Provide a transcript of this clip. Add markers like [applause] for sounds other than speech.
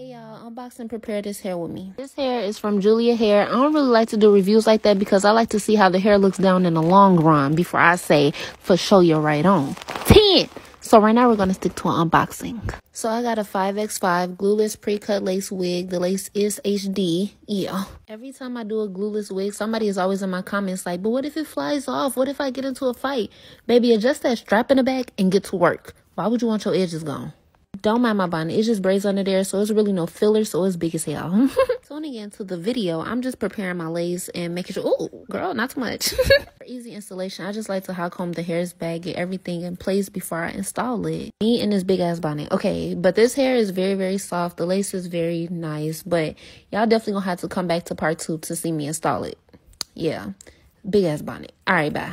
Hey y'all, unbox and prepare this hair with me. This hair is from Julia Hair. I don't really like to do reviews like that because I like to see how the hair looks down in the long run before I say for show you right on. 10! So right now we're going to stick to an unboxing. So I got a 5x5 glueless pre-cut lace wig. The lace is HD. Yeah. Every time I do a glueless wig, somebody is always in my comments like, but what if it flies off? What if I get into a fight? Baby, adjust that strap in the back and get to work. Why would you want your edges gone? Don't mind my bonnet. It's just braids under there, so it's really no filler, so it's big as hell. [laughs] Tuning into the video, I'm just preparing my lace and making sure, oh, girl, not too much. [laughs] For easy installation, I just like to hot comb the hairs back, get everything in place before I install it. Me and this big ass bonnet. Okay, but this hair is very, very soft. The lace is very nice, but y'all definitely gonna have to come back to part two to see me install it. Yeah, big ass bonnet. All right, bye.